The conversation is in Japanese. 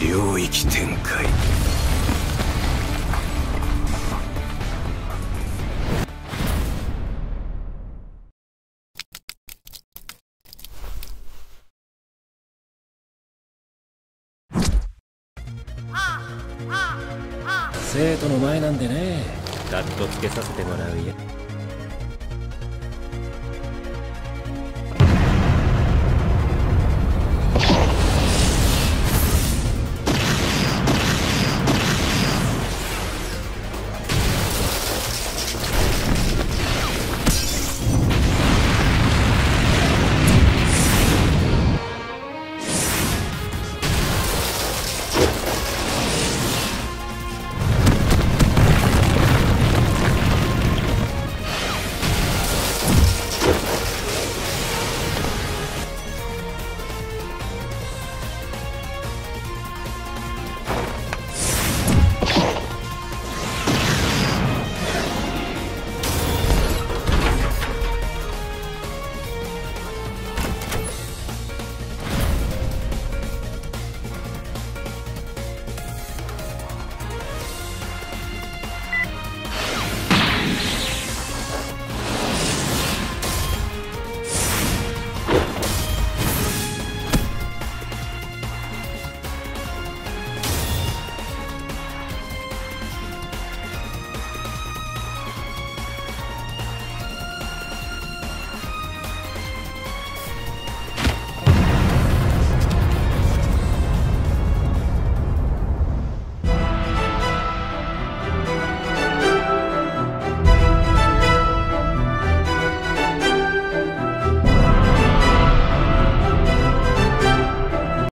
領域展開。生徒の前なんでね。カッコつけさせてもらうよ。